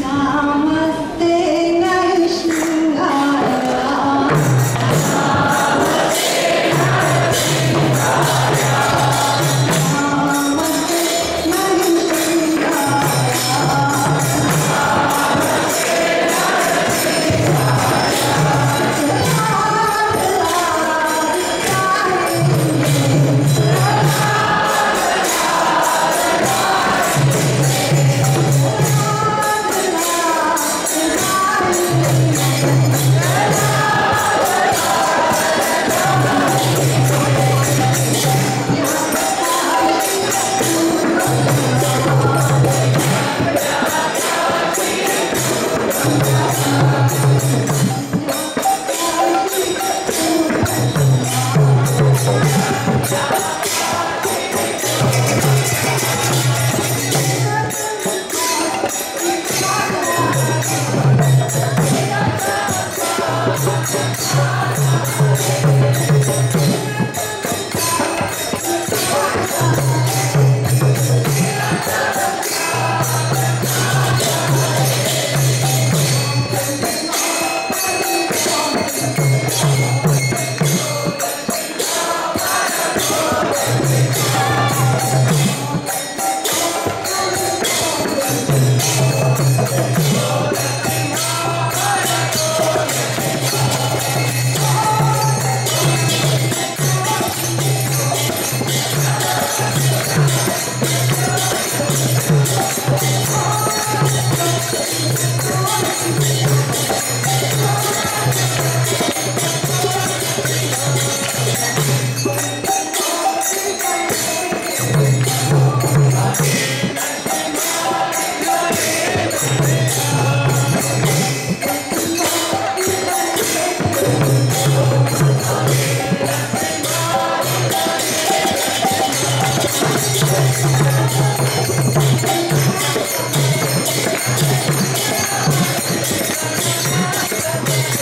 now. Yeah.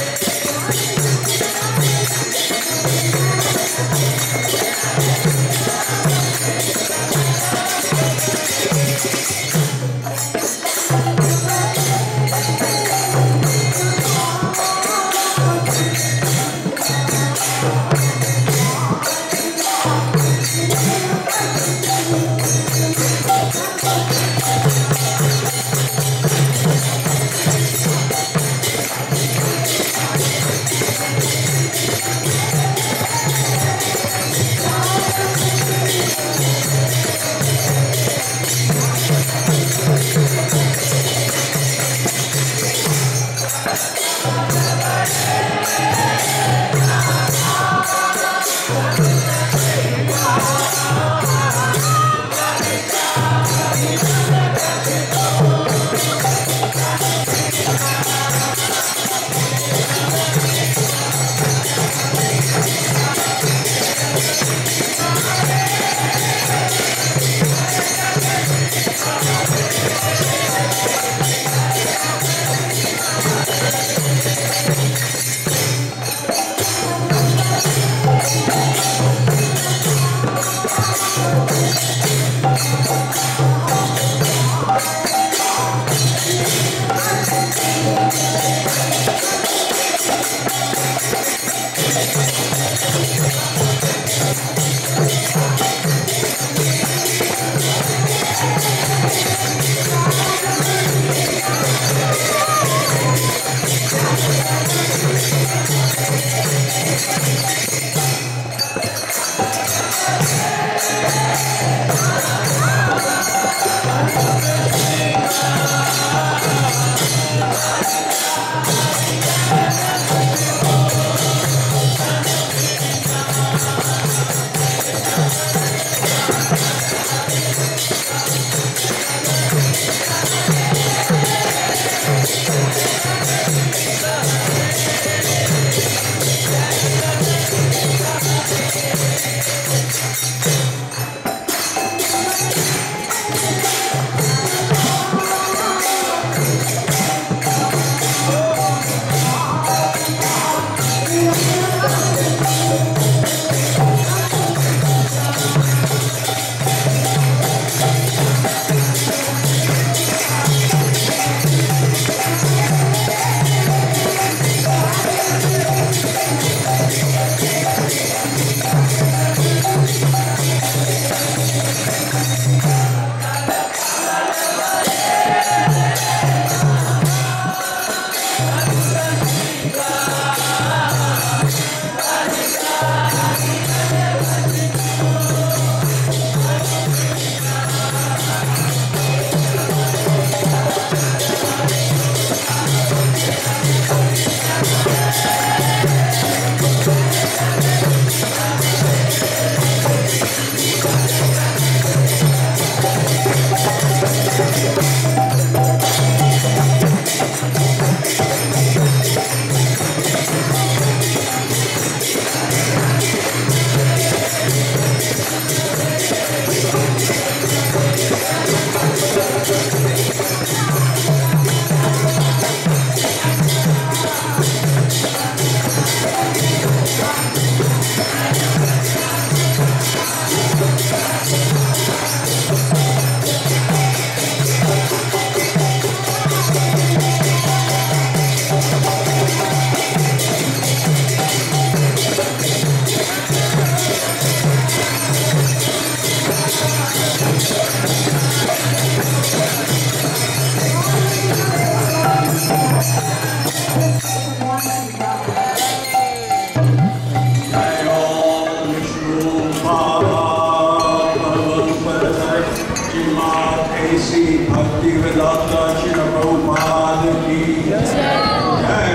लाता श्री प्रभुपाद की जय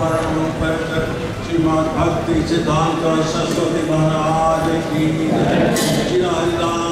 परम श्रीमद सिद्धांत सरस्वती महाराज की श्री हरिदास